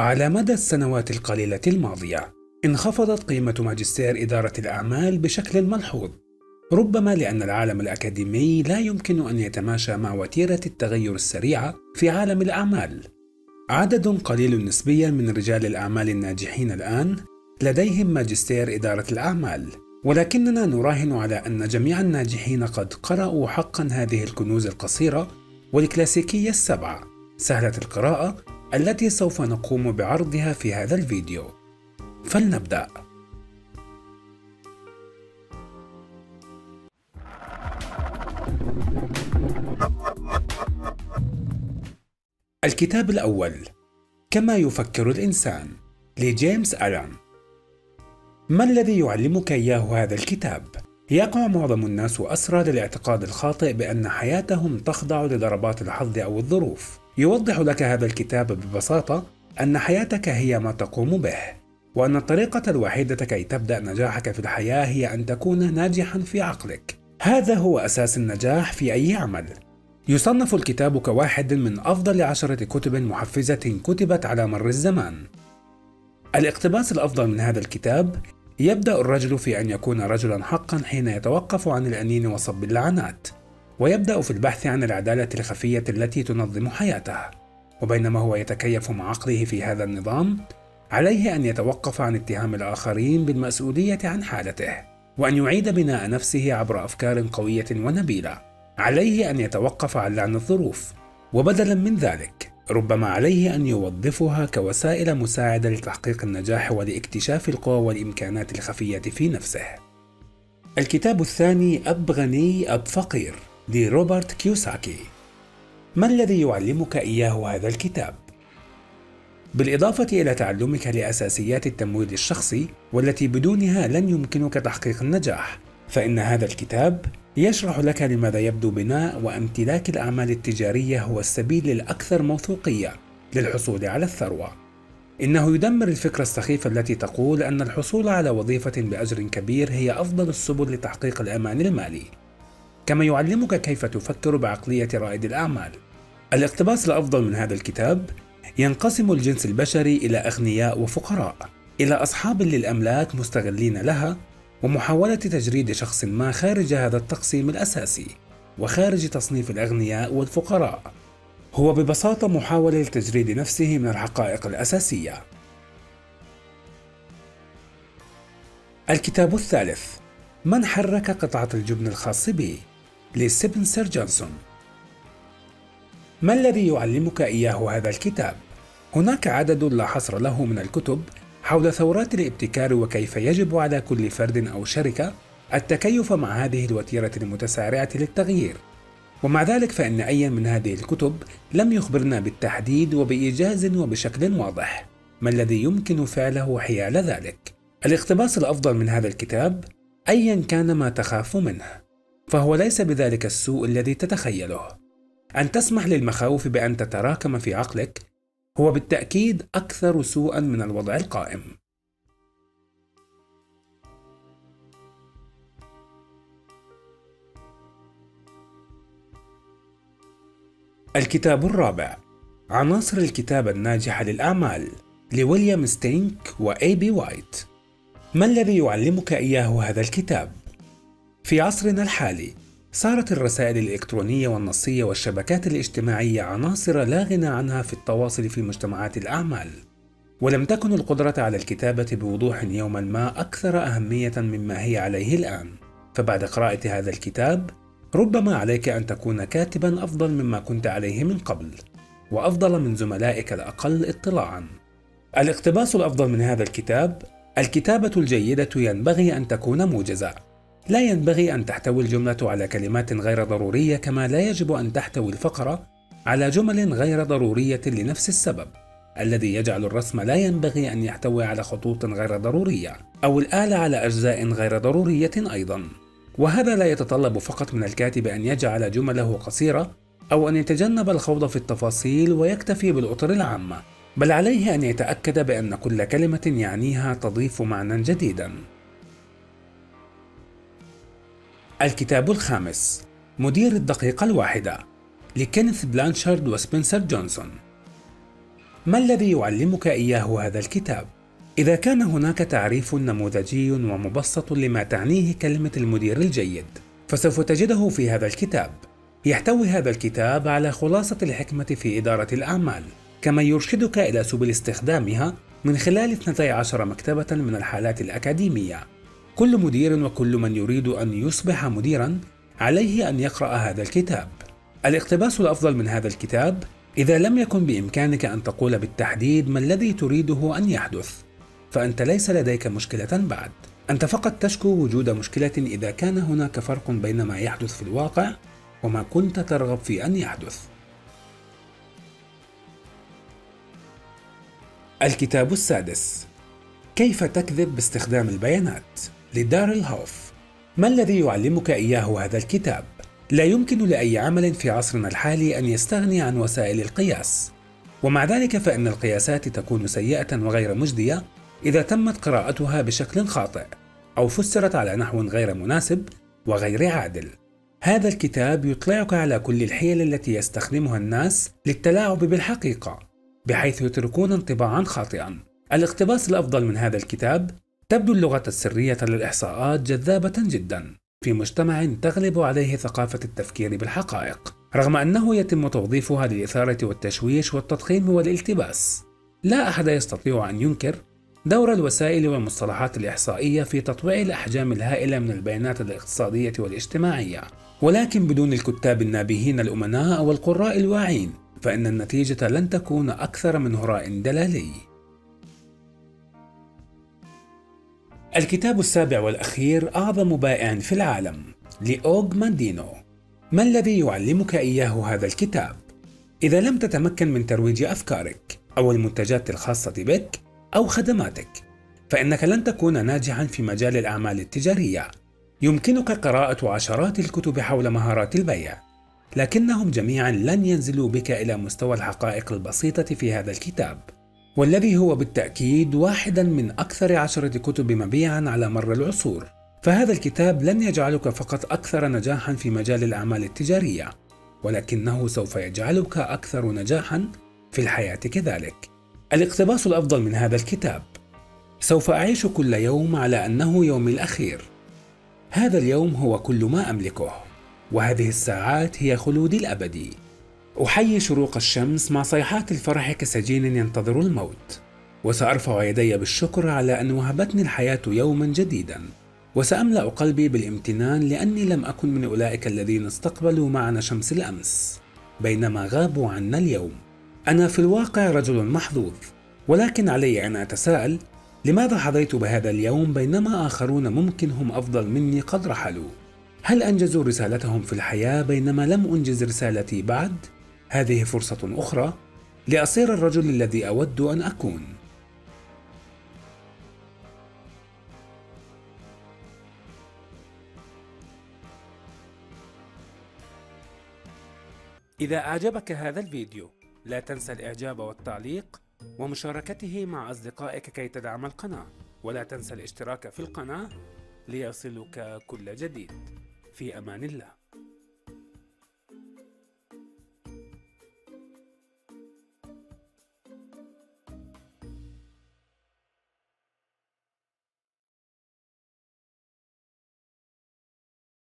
على مدى السنوات القليلة الماضية انخفضت قيمة ماجستير إدارة الأعمال بشكل ملحوظ ربما لأن العالم الأكاديمي لا يمكن أن يتماشى مع وتيرة التغير السريعة في عالم الأعمال. عدد قليل نسبيا من رجال الأعمال الناجحين الآن لديهم ماجستير إدارة الأعمال ولكننا نراهن على أن جميع الناجحين قد قرأوا حقا هذه الكنوز القصيرة والكلاسيكية السبعة. سهلة القراءة التي سوف نقوم بعرضها في هذا الفيديو. فلنبدأ. الكتاب الأول. كما يفكر الإنسان. لجيمس ألان. ما الذي يعلمك إياه هذا الكتاب؟ يقع معظم الناس أسرى للاعتقاد الخاطئ بأن حياتهم تخضع لضربات الحظ أو الظروف. يوضح لك هذا الكتاب ببساطة أن حياتك هي ما تقوم به وأن الطريقة الوحيدة كي تبدأ نجاحك في الحياة هي أن تكون ناجحا في عقلك. هذا هو أساس النجاح في أي عمل. يصنف الكتاب كواحد من أفضل عشرة كتب محفزة كتبت على مر الزمان. الاقتباس الأفضل من هذا الكتاب يبدأ الرجل في أن يكون رجلا حقا حين يتوقف عن الأنين وصب اللعنات. ويبدأ في البحث عن العدالة الخفية التي تنظم حياته وبينما هو يتكيف مع عقله في هذا النظام عليه أن يتوقف عن اتهام الآخرين بالمسؤولية عن حالته وأن يعيد بناء نفسه عبر أفكار قوية ونبيلة عليه أن يتوقف عن لعن الظروف وبدلا من ذلك ربما عليه أن يوظفها كوسائل مساعدة لتحقيق النجاح ولاكتشاف القوى والإمكانات الخفية في نفسه. الكتاب الثاني أب غني أب فقير لروبرت كيوساكي. ما الذي يعلمك إياه هذا الكتاب؟ بالإضافة إلى تعلمك لأساسيات التمويل الشخصي والتي بدونها لن يمكنك تحقيق النجاح، فإن هذا الكتاب يشرح لك لماذا يبدو بناء وامتلاك الأعمال التجارية هو السبيل الأكثر موثوقية للحصول على الثروة. إنه يدمر الفكرة السخيفة التي تقول أن الحصول على وظيفة بأجر كبير هي أفضل السبل لتحقيق الأمان المالي. كما يعلمك كيف تفكر بعقلية رائد الأعمال. الاقتباس الأفضل من هذا الكتاب ينقسم الجنس البشري إلى أغنياء وفقراء، إلى أصحاب للأملاك مستغلين لها ومحاولة تجريد شخص ما خارج هذا التقسيم الأساسي وخارج تصنيف الأغنياء والفقراء. هو ببساطة محاولة لتجريد نفسه من الحقائق الأساسية. الكتاب الثالث من حرك قطعة الجبن الخاص بي لسبنسر جونسون. ما الذي يعلمك إياه هذا الكتاب؟ هناك عدد لا حصر له من الكتب حول ثورات الابتكار وكيف يجب على كل فرد أو شركة التكيف مع هذه الوتيرة المتسارعة للتغيير. ومع ذلك فإن أي من هذه الكتب لم يخبرنا بالتحديد وبإيجاز وبشكل واضح. ما الذي يمكن فعله حيال ذلك؟ الاقتباس الأفضل من هذا الكتاب أيا كان ما تخاف منه. فهو ليس بذلك السوء الذي تتخيله أن تسمح للمخاوف بأن تتراكم في عقلك هو بالتأكيد أكثر سوءا من الوضع القائم. الكتاب الرابع عناصر الكتابة الناجحة للأعمال لويليام سترانك وإي بي وايت ما الذي يعلمك إياه هذا الكتاب؟ في عصرنا الحالي صارت الرسائل الإلكترونية والنصية والشبكات الاجتماعية عناصر لا غنى عنها في التواصل في مجتمعات الأعمال. ولم تكن القدرة على الكتابة بوضوح يوما ما أكثر أهمية مما هي عليه الآن. فبعد قراءة هذا الكتاب ربما عليك أن تكون كاتبا أفضل مما كنت عليه من قبل وأفضل من زملائك الأقل اطلاعا. الاقتباس الأفضل من هذا الكتاب الكتابة الجيدة ينبغي أن تكون موجزة. لا ينبغي أن تحتوي الجملة على كلمات غير ضرورية كما لا يجب أن تحتوي الفقرة على جمل غير ضرورية لنفس السبب. الذي يجعل الرسم لا ينبغي أن يحتوي على خطوط غير ضرورية أو الآلة على أجزاء غير ضرورية أيضا. وهذا لا يتطلب فقط من الكاتب أن يجعل جمله قصيرة أو أن يتجنب الخوض في التفاصيل ويكتفي بالأطر العامة بل عليه أن يتأكد بأن كل كلمة يعنيها تضيف معنى جديدا. الكتاب الخامس مدير الدقيقة الواحدة لكينيث بلانشارد وسبنسر جونسون ما الذي يعلمك إياه هذا الكتاب؟ إذا كان هناك تعريف نموذجي ومبسط لما تعنيه كلمة المدير الجيد، فسوف تجده في هذا الكتاب. يحتوي هذا الكتاب على خلاصة الحكمة في إدارة الأعمال، كما يرشدك إلى سبل استخدامها من خلال 12 مكتبة من الحالات الأكاديمية. كل مدير وكل من يريد أن يصبح مديرا عليه أن يقرأ هذا الكتاب. الاقتباس الأفضل من هذا الكتاب إذا لم يكن بإمكانك أن تقول بالتحديد ما الذي تريده أن يحدث، فأنت ليس لديك مشكلة بعد. أنت فقط تشكو وجود مشكلة إذا كان هناك فرق بين ما يحدث في الواقع وما كنت ترغب في أن يحدث. الكتاب السادس كيف تكذب باستخدام البيانات لداريل هوف ما الذي يعلمك إياه هذا الكتاب؟ لا يمكن لأي عمل في عصرنا الحالي أن يستغني عن وسائل القياس. ومع ذلك فإن القياسات تكون سيئة وغير مجدية إذا تمت قراءتها بشكل خاطئ أو فسرت على نحو غير مناسب وغير عادل. هذا الكتاب يطلعك على كل الحيل التي يستخدمها الناس للتلاعب بالحقيقة بحيث يتركون انطباعا خاطئا. الاقتباس الأفضل من هذا الكتاب تبدو اللغة السرية للإحصاءات جذابة جدا. في مجتمع تغلب عليه ثقافة التفكير بالحقائق رغم أنه يتم توظيفها للإثارة والتشويش والتضخيم والالتباس. لا أحد يستطيع أن ينكر دور الوسائل والمصطلحات الإحصائية في تطويع الأحجام الهائلة من البيانات الاقتصادية والاجتماعية. ولكن بدون الكتاب النابهين الأمناء والقراء الواعين فإن النتيجة لن تكون أكثر من هراء دلالي. الكتاب السابع والأخير أعظم بائع في العالم لأوغ ماندينو. ما الذي يعلمك إياه هذا الكتاب؟ إذا لم تتمكن من ترويج أفكارك أو المنتجات الخاصة بك أو خدماتك فإنك لن تكون ناجحا في مجال الأعمال التجارية. يمكنك قراءة عشرات الكتب حول مهارات البيع لكنهم جميعا لن ينزلوا بك إلى مستوى الحقائق البسيطة في هذا الكتاب. والذي هو بالتأكيد واحدا من أكثر عشرة كتب مبيعا على مر العصور. فهذا الكتاب لن يجعلك فقط أكثر نجاحا في مجال الأعمال التجارية ولكنه سوف يجعلك أكثر نجاحا في الحياة كذلك. الاقتباس الأفضل من هذا الكتاب. سوف أعيش كل يوم على أنه يومي الأخير. هذا اليوم هو كل ما أملكه وهذه الساعات هي خلودي الأبدي. أحيي شروق الشمس مع صيحات الفرح كسجين ينتظر الموت وسأرفع يدي بالشكر على أن وهبتني الحياة يوما جديدا وسأملأ قلبي بالامتنان لأني لم أكن من أولئك الذين استقبلوا معنا شمس الأمس بينما غابوا عنا اليوم أنا في الواقع رجل محظوظ ولكن علي أن أتساءل لماذا حظيت بهذا اليوم بينما آخرون ممكن هم أفضل مني قد رحلوا؟ هل أنجزوا رسالتهم في الحياة بينما لم أنجز رسالتي بعد؟ هذه فرصة أخرى لأصير الرجل الذي أود أن أكون. إذا أعجبك هذا الفيديو لا تنسى الإعجاب والتعليق ومشاركته مع أصدقائك كي تدعم القناة ولا تنسى الاشتراك في القناة ليصلك كل جديد في أمان الله